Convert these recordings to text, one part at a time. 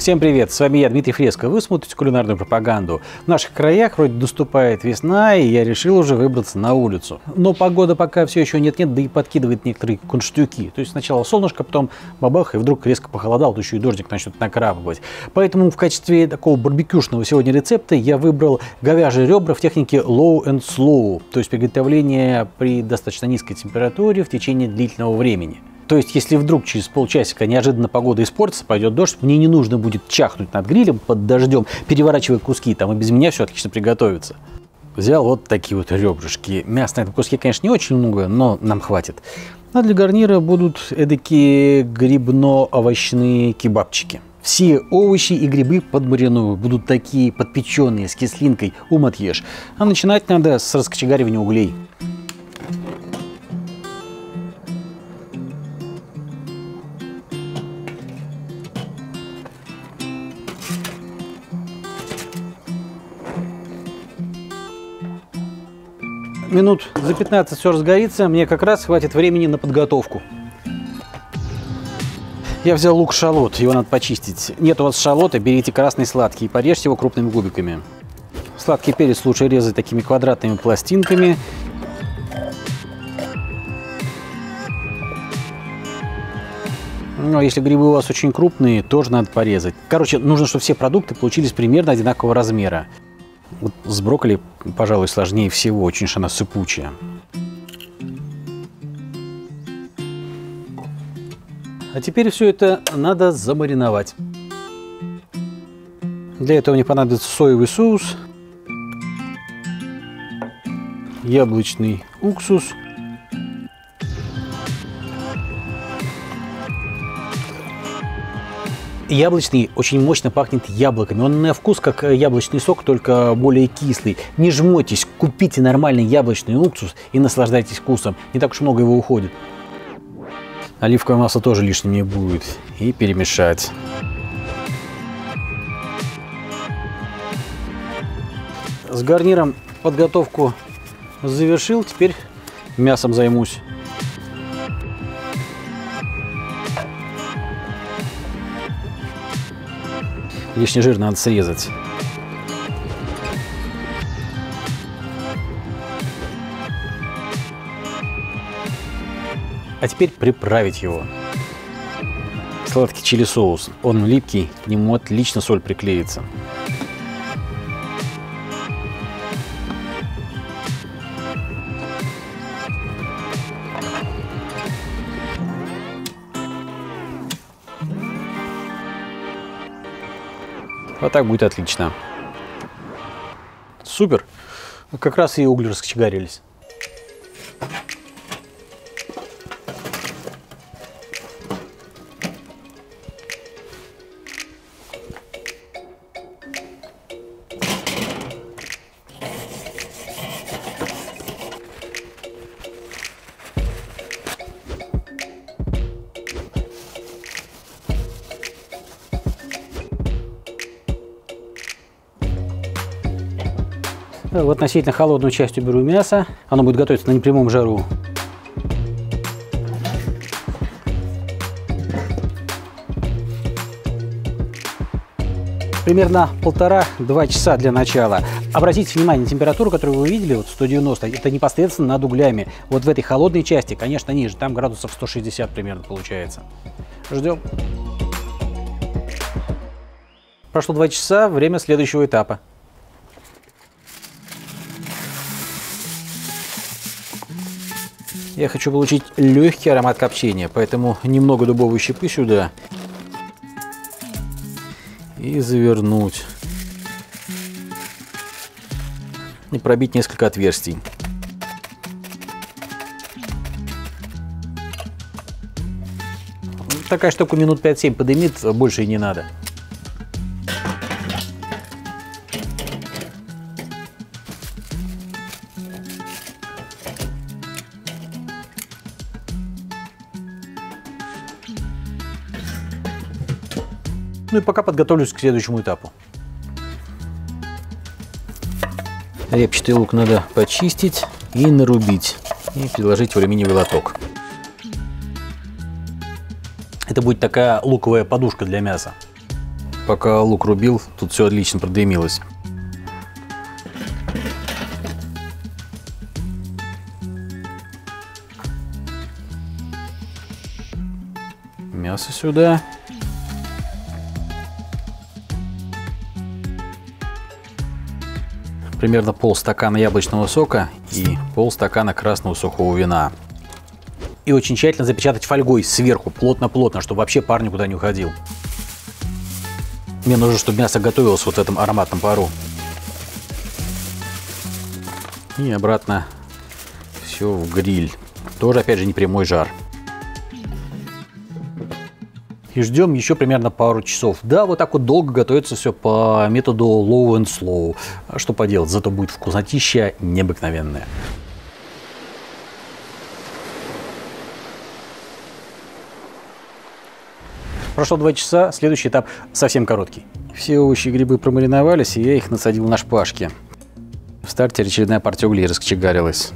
Всем привет, с вами я, Дмитрий Фреско. Вы смотрите кулинарную пропаганду. В наших краях вроде наступает весна, и я решил уже выбраться на улицу. Но погода пока все еще нет-нет, да и подкидывает некоторые кунштюки. То есть сначала солнышко, потом бабах, и вдруг резко похолодал, то еще и дождик начнет накрапывать. Поэтому в качестве такого барбекюшного сегодня рецепта я выбрал говяжьи ребра в технике low and slow, то есть приготовление при достаточно низкой температуре в течение длительного времени. То есть, если вдруг через полчасика неожиданно погода испортится, пойдет дождь, мне не нужно будет чахнуть над грилем под дождем, переворачивая куски, там и без меня все отлично приготовится. Взял вот такие вот ребрышки. Мяса на этом куске, конечно, не очень много, но нам хватит. А для гарнира будут эдакие грибно-овощные кебабчики. Все овощи и грибы подмариную будут такие подпеченные, с кислинкой, ум отъешь. А начинать надо с раскочегаривания углей. Минут за 15 все разгорится, мне как раз хватит времени на подготовку. Я взял лук-шалот, его надо почистить. Нет у вас шалота, берите красный сладкий и порежьте его крупными губиками. Сладкий перец лучше резать такими квадратными пластинками. Но если грибы у вас очень крупные, тоже надо порезать. Короче, нужно, чтобы все продукты получились примерно одинакового размера. Вот с брокколи, пожалуй, сложнее всего, очень же она сыпучая. А теперь все это надо замариновать. Для этого мне понадобится соевый соус, яблочный уксус – Яблочный очень мощно пахнет яблоками. Он на вкус как э, яблочный сок, только более кислый. Не жмотесь, купите нормальный яблочный уксус и наслаждайтесь вкусом. Не так уж много его уходит. Оливковое масло тоже лишним не будет. И перемешать. С гарниром подготовку завершил. Теперь мясом займусь. Лишний жир надо срезать. А теперь приправить его. Сладкий чили соус. Он липкий, к нему отлично соль приклеится. Вот так будет отлично. Супер. Как раз и угли раскочегарились. В относительно холодную часть уберу мясо. Оно будет готовиться на непрямом жару. примерно полтора-два часа для начала. Обратите внимание, температуру, которую вы видели, вот 190, это непосредственно над углями. Вот в этой холодной части, конечно, ниже, там градусов 160 примерно получается. Ждем. Прошло два часа, время следующего этапа. Я хочу получить легкий аромат копчения, поэтому немного дубовой щепы сюда. И завернуть. И пробить несколько отверстий. Такая штука минут 5-7 подымит, больше и не надо. Ну и пока подготовлюсь к следующему этапу. Репчатый лук надо почистить и нарубить. И приложить в алюминиевый лоток. Это будет такая луковая подушка для мяса. пока лук рубил, тут все отлично продымилось. Мясо сюда. Примерно полстакана яблочного сока и полстакана красного сухого вина. И очень тщательно запечатать фольгой сверху, плотно-плотно, чтобы вообще пар никуда не уходил. Мне нужно, чтобы мясо готовилось вот в этом ароматном пару. И обратно все в гриль. Тоже, опять же, не прямой жар. И ждем еще примерно пару часов. Да, вот так вот долго готовится все по методу low and slow. А что поделать, зато будет вкуснотища необыкновенная. Прошло два часа, следующий этап совсем короткий. Все овощи и грибы промариновались, и я их насадил на шпажки. В старте очередная партия углей раскочегарилась.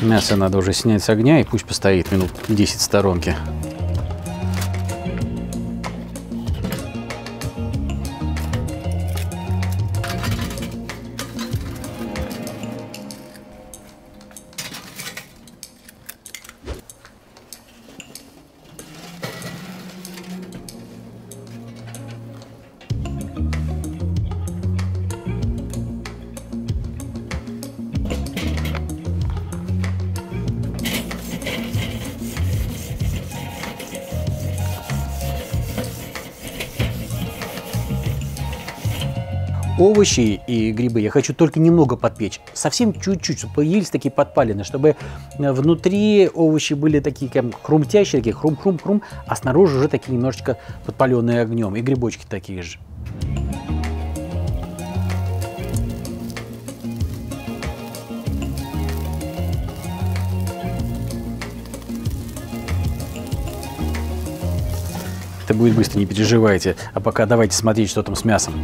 Мясо надо уже снять с огня и пусть постоит минут 10 в сторонке. Овощи и грибы я хочу только немного подпечь. Совсем чуть-чуть, чтобы появились такие подпалины, чтобы э, внутри овощи были такие как хрумтящие, такие хрум-хрум-хрум, а снаружи уже такие немножечко подпаленные огнем. И грибочки такие же. Это будет быстро, не переживайте. А пока давайте смотреть, что там с мясом.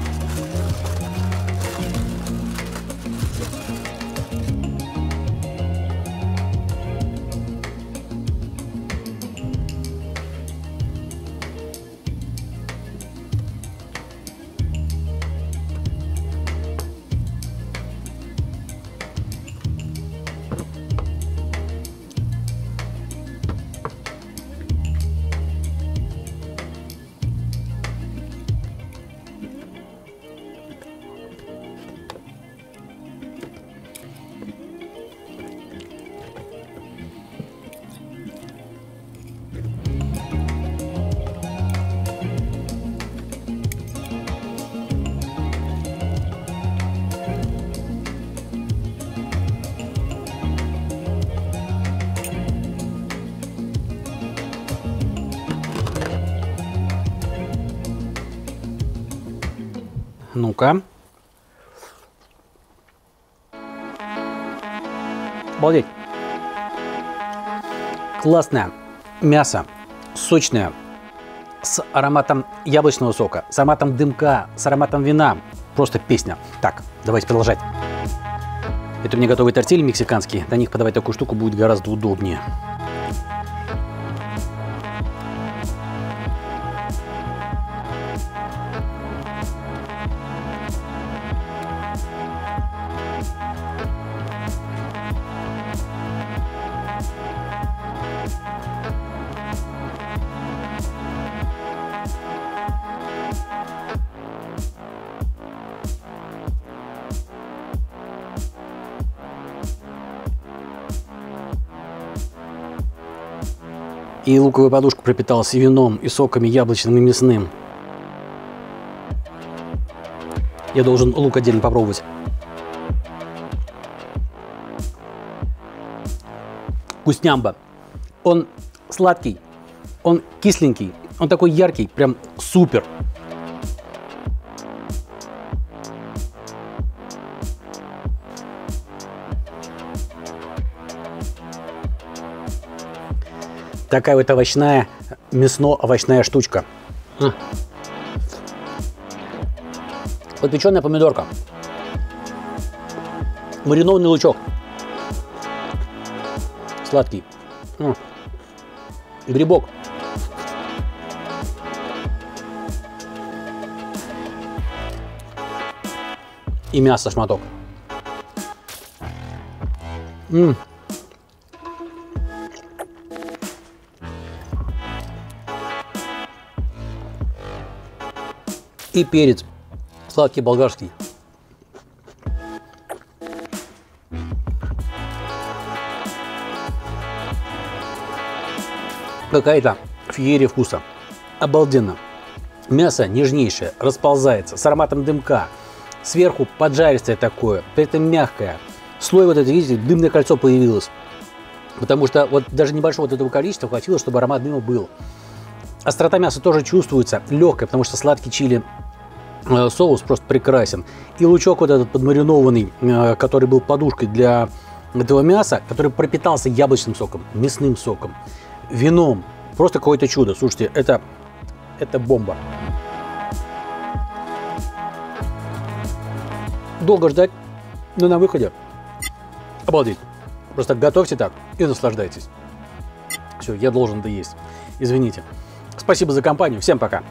Ну-ка. Обалдеть. Классное мясо, сочное, с ароматом яблочного сока, с ароматом дымка, с ароматом вина. Просто песня. Так, давайте продолжать. Это меня готовые тортили мексиканские. На них подавать такую штуку будет гораздо удобнее. И луковая подушка пропиталась и вином, и соками яблочным и мясным. Я должен лук отдельно попробовать. Вкуснямба. Он сладкий, он кисленький, он такой яркий, прям супер. Такая вот овощная, мясно-овощная штучка. подпеченная помидорка. Маринованный лучок. Сладкий. Грибок. И мясо шматок. Ммм. И перец. Сладкий болгарский. Какая-то феерия вкуса. Обалденно. Мясо нежнейшее, расползается, с ароматом дымка. Сверху поджаристое такое, при этом мягкое. Слой вот это, видите, дымное кольцо появилось. Потому что вот даже небольшого вот этого количества хватило, чтобы аромат дыма был. Острота мяса тоже чувствуется, легкая, потому что сладкий чили э, соус просто прекрасен. И лучок вот этот подмаринованный, э, который был подушкой для этого мяса, который пропитался яблочным соком, мясным соком, вином. Просто какое-то чудо. Слушайте, это, это бомба. Долго ждать, но на выходе. Обалдеть. Просто готовьте так и наслаждайтесь. Все, я должен доесть. Извините. Спасибо за компанию. Всем пока.